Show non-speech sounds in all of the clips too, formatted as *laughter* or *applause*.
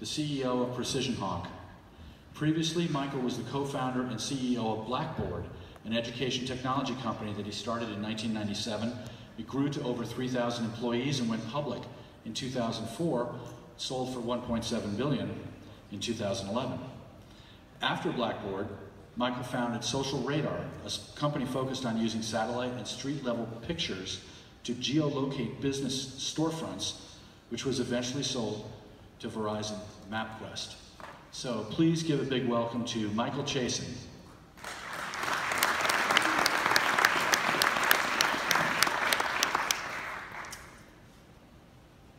the CEO of Precision Hawk. Previously, Michael was the co-founder and CEO of Blackboard, an education technology company that he started in 1997. It grew to over 3,000 employees and went public in 2004, sold for 1.7 billion in 2011. After Blackboard, Michael founded Social Radar, a company focused on using satellite and street-level pictures to geolocate business storefronts, which was eventually sold to Verizon MapQuest. So please give a big welcome to Michael Chasen.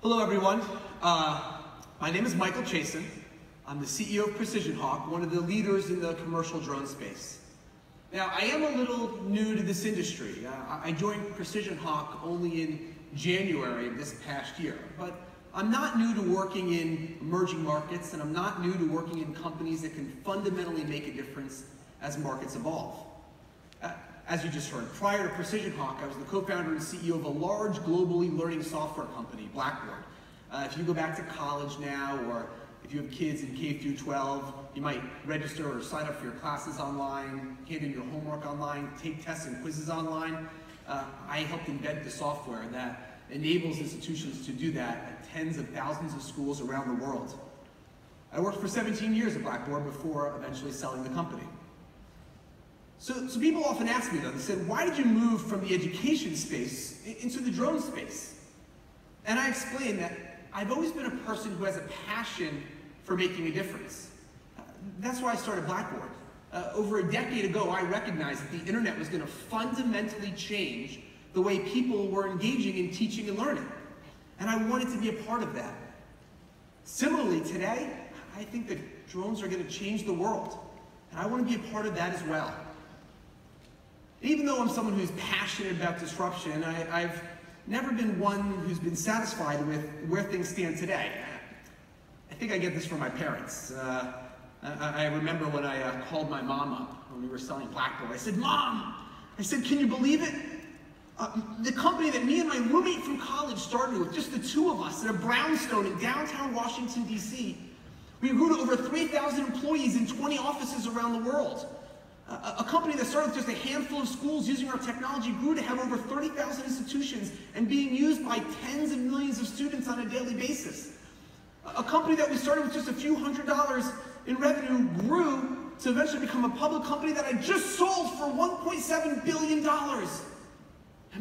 Hello, everyone. Uh, my name is Michael Chasen. I'm the CEO of Precision Hawk, one of the leaders in the commercial drone space. Now, I am a little new to this industry. Uh, I joined Precision Hawk only in January of this past year, but I'm not new to working in emerging markets, and I'm not new to working in companies that can fundamentally make a difference as markets evolve. As you just heard, prior to Precision Hawk, I was the co-founder and CEO of a large globally learning software company, Blackboard. Uh, if you go back to college now, or if you have kids in K through 12, you might register or sign up for your classes online, hand in your homework online, take tests and quizzes online. Uh, I helped embed the software that enables institutions to do that at tens of thousands of schools around the world. I worked for 17 years at Blackboard before eventually selling the company. So, so people often ask me though, they said, why did you move from the education space into the drone space? And I explained that I've always been a person who has a passion for making a difference. That's why I started Blackboard. Uh, over a decade ago, I recognized that the internet was going to fundamentally change the way people were engaging in teaching and learning. And I wanted to be a part of that. Similarly, today, I think that drones are going to change the world. And I want to be a part of that as well. Even though I'm someone who's passionate about disruption, I, have never been one who's been satisfied with where things stand today. I think I get this from my parents. Uh, I, I, remember when I uh, called my mom up when we were selling Blackboard. I said, Mom, I said, can you believe it? Uh, the company that me and my roommate from college started with, just the two of us, at a brownstone in downtown Washington, D.C. We grew to over 3,000 employees in 20 offices around the world. A company that started with just a handful of schools using our technology grew to have over 30,000 institutions and being used by tens of millions of students on a daily basis. A company that we started with just a few hundred dollars in revenue grew to eventually become a public company that I just sold for $1.7 billion.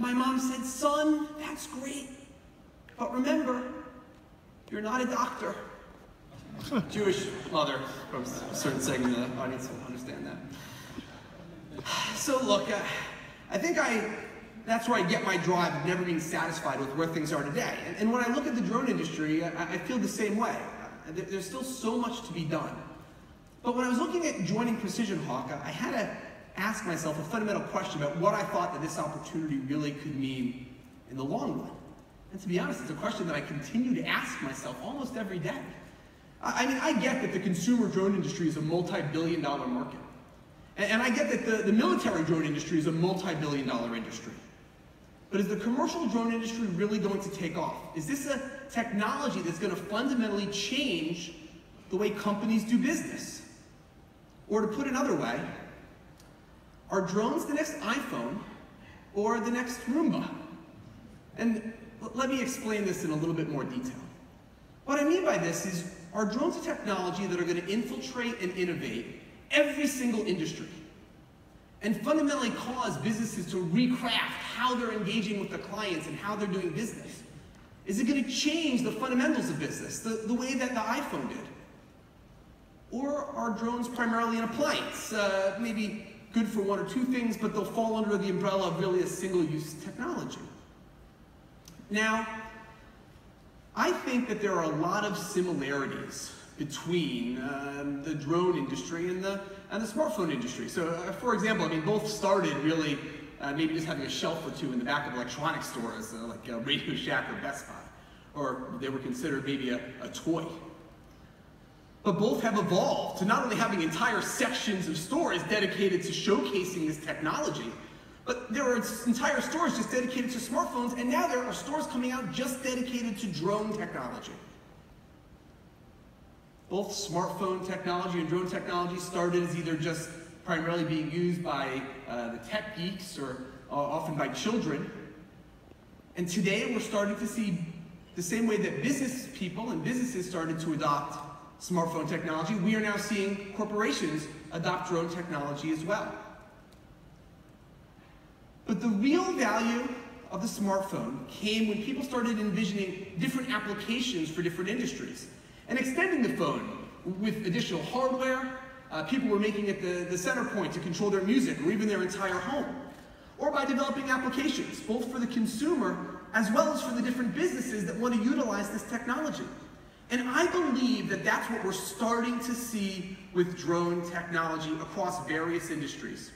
My mom said, son, that's great. But remember, you're not a doctor. Jewish mother from a certain segment of the audience will understand that. So look, uh, I think I, that's where I get my drive of never being satisfied with where things are today. And, and when I look at the drone industry, I, I feel the same way. Uh, there's still so much to be done. But when I was looking at joining Precision Hawk, I had a ask myself a fundamental question about what I thought that this opportunity really could mean in the long run. And to be honest, it's a question that I continue to ask myself almost every day. I mean, I get that the consumer drone industry is a multi-billion dollar market. And I get that the, the military drone industry is a multi-billion dollar industry. But is the commercial drone industry really going to take off? Is this a technology that's going to fundamentally change the way companies do business? Or to put another way, are drones the next iPhone or the next Roomba? And let me explain this in a little bit more detail. What I mean by this is, are drones a technology that are going to infiltrate and innovate every single industry and fundamentally cause businesses to recraft how they're engaging with the clients and how they're doing business? Is it going to change the fundamentals of business, the, the way that the iPhone did? Or are drones primarily an appliance, uh, maybe good for one or two things, but they'll fall under the umbrella of really a single-use technology. Now, I think that there are a lot of similarities between um, the drone industry and the, and the smartphone industry. So, uh, for example, I mean, both started really uh, maybe just having a shelf or two in the back of electronics stores, uh, like Radio Shack or Best Buy, or they were considered maybe a, a toy. But both have evolved to not only having entire sections of stores dedicated to showcasing this technology, but there are entire stores just dedicated to smartphones, and now there are stores coming out just dedicated to drone technology. Both smartphone technology and drone technology started as either just primarily being used by uh, the tech geeks or uh, often by children. And today we're starting to see the same way that business people and businesses started to adopt smartphone technology, we are now seeing corporations adopt drone technology as well. But the real value of the smartphone came when people started envisioning different applications for different industries and extending the phone with additional hardware. Uh, people were making it the, the center point to control their music or even their entire home. Or by developing applications, both for the consumer as well as for the different businesses that want to utilize this technology. And I believe that that's what we're starting to see with drone technology across various industries.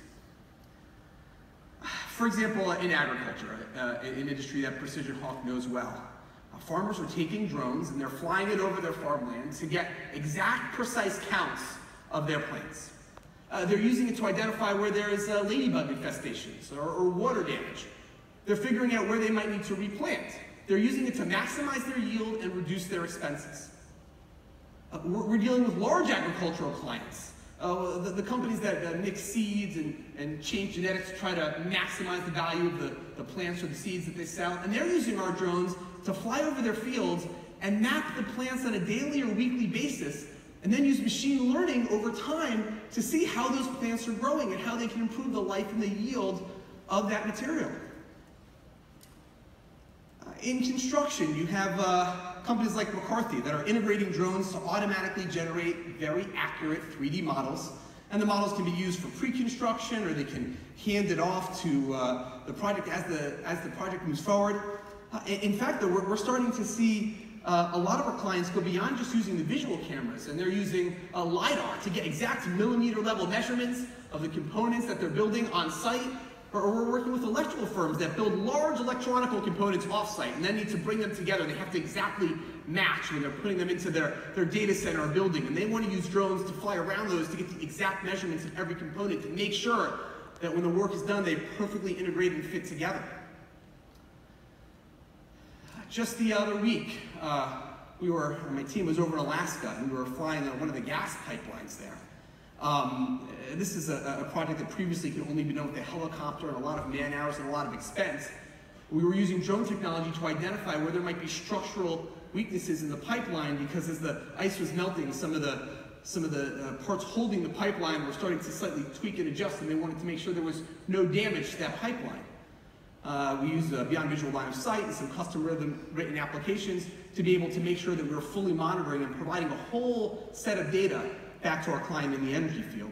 For example, in agriculture, uh, an industry that Precision Hawk knows well, uh, farmers are taking drones and they're flying it over their farmland to get exact, precise counts of their plants. Uh, they're using it to identify where there is uh, ladybug infestations or, or water damage. They're figuring out where they might need to replant. They're using it to maximize their yield and reduce their expenses. Uh, we're, we're, dealing with large agricultural clients. Uh, the, the, companies that uh, mix seeds and, and change genetics to try to maximize the value of the, the plants or the seeds that they sell. And they're using our drones to fly over their fields and map the plants on a daily or weekly basis and then use machine learning over time to see how those plants are growing and how they can improve the life and the yield of that material. Uh, in construction, you have uh, companies like McCarthy that are integrating drones to automatically generate very accurate 3D models. And the models can be used for pre-construction or they can hand it off to uh, the project as the, as the project moves forward. Uh, in fact, though, we're, we're starting to see uh, a lot of our clients go beyond just using the visual cameras and they're using a LiDAR to get exact millimeter level measurements of the components that they're building on site or we're working with electrical firms that build large electronical components off-site and then need to bring them together. They have to exactly match when they're putting them into their, their data center or building. And they want to use drones to fly around those to get the exact measurements of every component to make sure that when the work is done, they perfectly integrate and fit together. Just the other week, uh, we were, my team was over in Alaska and we were flying on one of the gas pipelines there. Um, this is a, a, project that previously could only be done with a helicopter and a lot of man hours and a lot of expense. We were using drone technology to identify where there might be structural weaknesses in the pipeline because as the ice was melting, some of the some of the uh, parts holding the pipeline were starting to slightly tweak and adjust, and they wanted to make sure there was no damage to that pipeline. Uh, we used beyond visual line of sight and some custom rhythm written applications to be able to make sure that we were fully monitoring and providing a whole set of data back to our client in the energy field.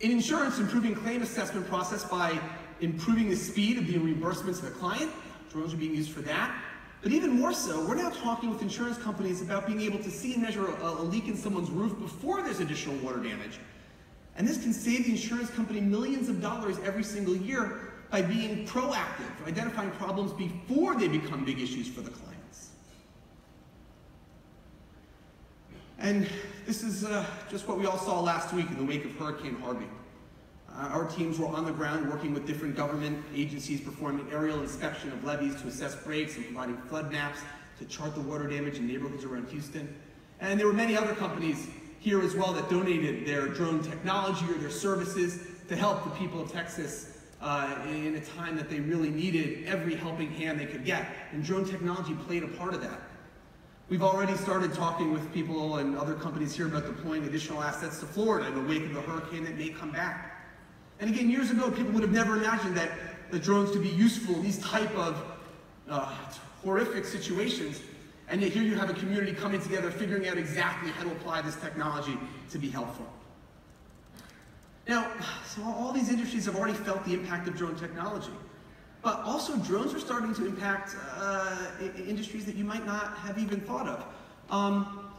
In insurance, improving claim assessment process by improving the speed of the reimbursements to the client. Drones are being used for that. But even more so, we're now talking with insurance companies about being able to see and measure a, a leak in someone's roof before there's additional water damage. And this can save the insurance company millions of dollars every single year by being proactive, identifying problems before they become big issues for the client. And this is uh, just what we all saw last week in the wake of Hurricane Harvey. Uh, our teams were on the ground working with different government agencies performing aerial inspection of levees to assess breaks and providing flood maps to chart the water damage in neighborhoods around Houston. And there were many other companies here as well that donated their drone technology or their services to help the people of Texas uh, in a time that they really needed every helping hand they could get. And drone technology played a part of that. We've already started talking with people and other companies here about deploying additional assets to Florida in the wake of the hurricane that may come back. And again, years ago, people would have never imagined that the drones could be useful in these type of uh, horrific situations. And yet here you have a community coming together, figuring out exactly how to apply this technology to be helpful. Now, so all these industries have already felt the impact of drone technology. But also drones are starting to impact uh, industries that you might not have even thought of. Um,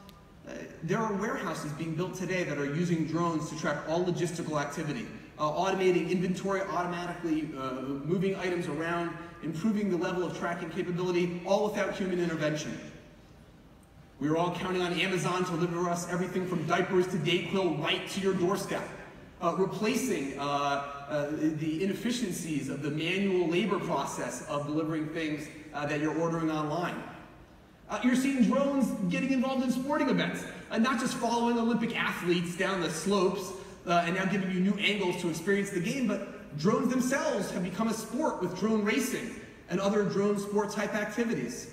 uh, there are warehouses being built today that are using drones to track all logistical activity, uh, automating inventory, automatically uh, moving items around, improving the level of tracking capability, all without human intervention. We're all counting on Amazon to deliver us everything from diapers to Dayquil right to your doorstep uh, replacing uh, uh, the inefficiencies of the manual labor process of delivering things uh, that you're ordering online. Uh, you're seeing drones getting involved in sporting events, uh, not just following Olympic athletes down the slopes and now giving you new angles to experience the game, but drones themselves have become a sport with drone racing and other drone sport type activities.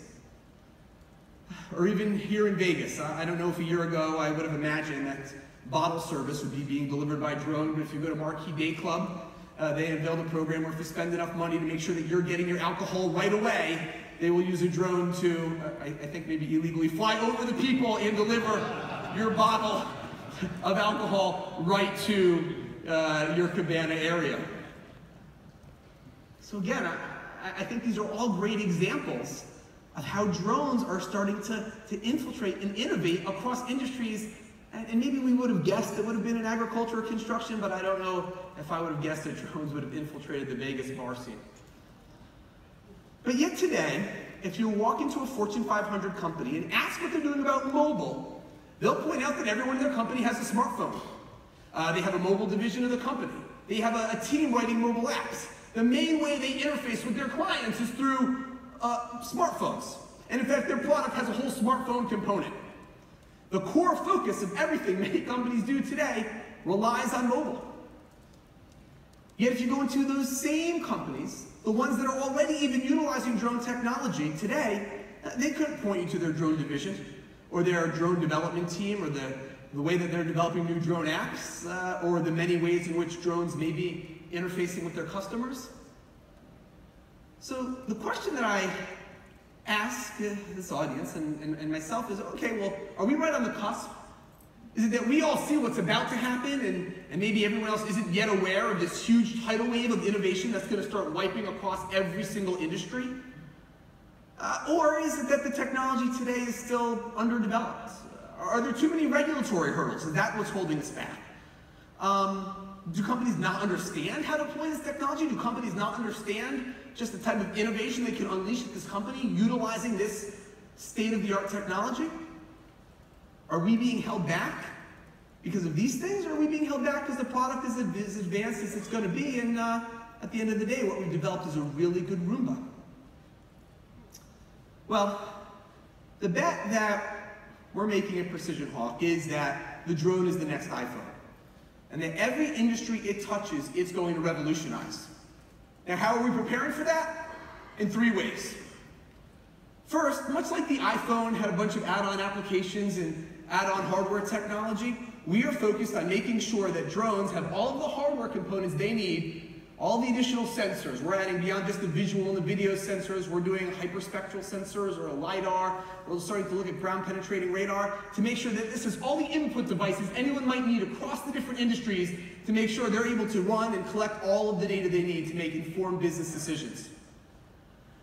Or even here in Vegas, I don't know if a year ago I would have imagined that bottle service would be being delivered by drone, but if you go to Marquee Day Club, uh, they unveiled a program where if you spend enough money to make sure that you're getting your alcohol right away, they will use a drone to, uh, I, I think maybe illegally, fly over the people and deliver your bottle of alcohol right to uh, your cabana area. So again, I, I think these are all great examples how drones are starting to, to infiltrate and innovate across industries. And, and maybe we would have guessed it would have been in agriculture or construction, but I don't know if I would have guessed that *laughs* drones would have infiltrated the Vegas bar scene. But yet today, if you walk into a Fortune 500 company and ask what they're doing about mobile, they'll point out that everyone in their company has a smartphone. Uh, they have a mobile division of the company. They have a, a, team writing mobile apps. The main way they interface with their clients is through uh, smartphones. And in fact, their product has a whole smartphone component. The core focus of everything *laughs* many companies do today relies on mobile. Yet if you go into those same companies, the ones that are already even utilizing drone technology today, they couldn't point you to their drone division or their drone development team or the, the way that they're developing new drone apps uh, or the many ways in which drones may be interfacing with their customers. So the question that I ask this audience and, and, and myself is, okay, well, are we right on the cusp? Is it that we all see what's about to happen and, and maybe everyone else isn't yet aware of this huge tidal wave of innovation that's going to start wiping across every single industry? Uh, or is it that the technology today is still underdeveloped? Are there too many regulatory hurdles? Is that what's holding us back? Um, do companies not understand how to deploy this technology? Do companies not understand just the type of innovation they can unleash at this company utilizing this state-of-the-art technology? Are we being held back because of these things, or are we being held back because the product is as advanced as it's going to be, and uh, at the end of the day, what we've developed is a really good Roomba? Well, the bet that we're making at Precision Hawk is that the drone is the next iPhone, and that every industry it touches, it's going to revolutionize. Now, how are we preparing for that? In three ways. First, much like the iPhone had a bunch of add-on applications and add-on hardware technology, we are focused on making sure that drones have all of the hardware components they need, all the additional sensors. We're adding beyond just the visual and the video sensors, we're doing hyperspectral sensors or a LiDAR. We're starting to look at ground penetrating radar to make sure that this is all the input devices anyone might need across the different industries to make sure they're able to run and collect all of the data they need to make informed business decisions.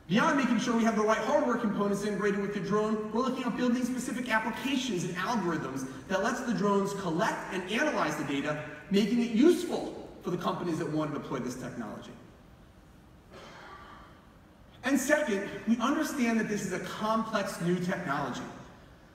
Beyond making sure we have the right hardware components integrated with the drone, we're looking at building specific applications and algorithms that lets the drones collect and analyze the data, making it useful for the companies that want to deploy this technology. And second, we understand that this is a complex new technology.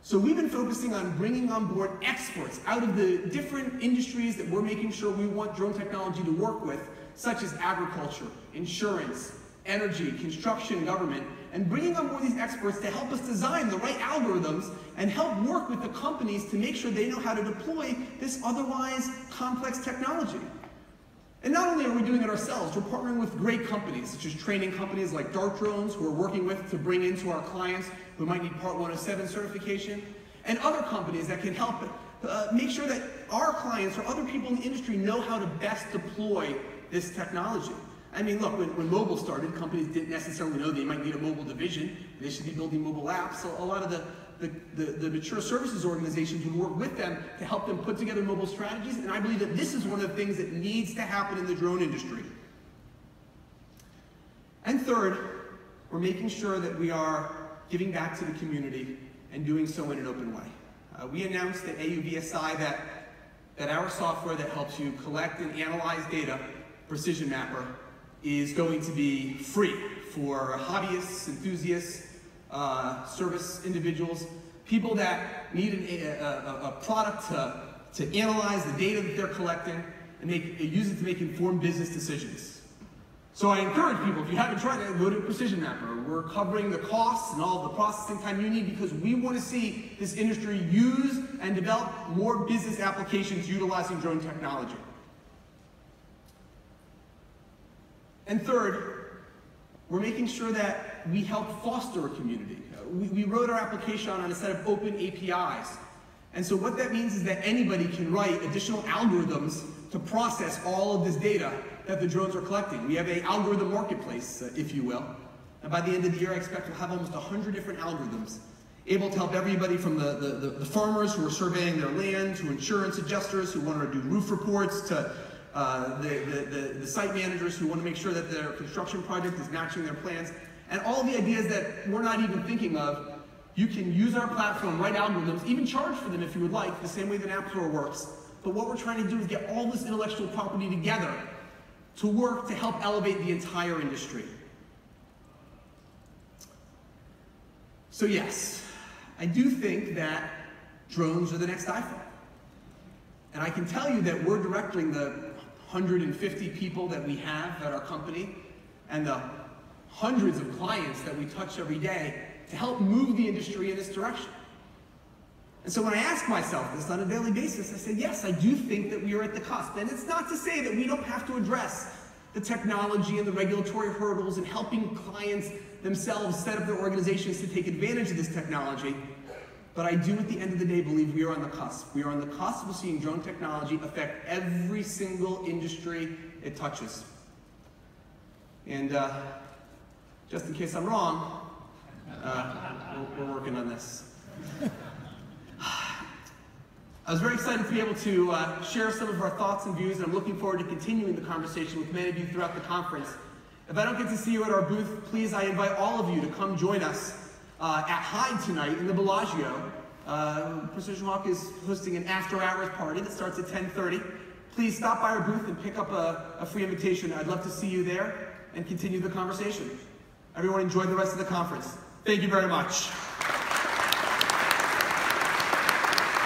So we've been focusing on bringing on board experts out of the different industries that we're making sure we want drone technology to work with, such as agriculture, insurance, energy, construction, government, and bringing on board these experts to help us design the right algorithms and help work with the companies to make sure they know how to deploy this otherwise complex technology. And not only are we doing it ourselves, we're partnering with great companies, such as training companies like Dart Drones, who we're working with to bring into our clients who might need Part 107 certification, and other companies that can help uh, make sure that our clients or other people in the industry know how to best deploy this technology. I mean, look, when, when mobile started, companies didn't necessarily know they might need a mobile division. They should be building mobile apps. So a lot of the, the, the, the mature services organizations would work with them to help them put together mobile strategies. And I believe that this is one of the things that needs to happen in the drone industry. And third, we're making sure that we are giving back to the community and doing so in an open way. Uh, we announced at AUVSI that, that our software that helps you collect and analyze data, Precision Mapper, is going to be free for hobbyists, enthusiasts, uh, service individuals, people that need a, a, a, product to, to analyze the data that they're collecting and use it to make informed business decisions. So I encourage people, if you haven't tried it, go to Precision Mapper. We're covering the costs and all the processing time you need because we want to see this industry use and develop more business applications utilizing drone technology. And third, we're making sure that we help foster a community. We, we wrote our application on a set of open APIs. And so what that means is that anybody can write additional algorithms to process all of this data that the drones are collecting. We have a algorithm marketplace, uh, if you will. And by the end of the year, I expect we'll have almost 100 different algorithms able to help everybody from the, the, the, the farmers who are surveying their land, to insurance adjusters who want to do roof reports, to uh, the, the, the, site managers who want to make sure that their construction project is matching their plans, and all the ideas that we're not even thinking of. You can use our platform, write algorithms, even charge for them if you would like, the same way that App Store works. But what we're trying to do is get all this intellectual property together to work to help elevate the entire industry. So yes, I do think that drones are the next iPhone. And I can tell you that we're directing the 150 people that we have at our company and the hundreds of clients that we touch every day to help move the industry in this direction. And so when I ask myself this on a daily basis, I say, yes, I do think that we are at the cusp. And it's not to say that we don't have to address the technology and the regulatory hurdles and helping clients themselves set up their organizations to take advantage of this technology. But I do, at the end of the day, believe we are on the cusp. We are on the cusp of seeing drone technology affect every single industry it touches. And uh, just in case I'm wrong, uh, we're, we're, working on this. *sighs* I was very excited to be able to uh, share some of our thoughts and views, and I'm looking forward to continuing the conversation with many of you throughout the conference. If I don't get to see you at our booth, please, I invite all of you to come join us uh, at Hyde tonight in the Bellagio. Uh, Precision Hawk is hosting an after-hours party that starts at 10.30. Please stop by our booth and pick up a, a free invitation. I'd love to see you there and continue the conversation. Everyone enjoy the rest of the conference. Thank you very much.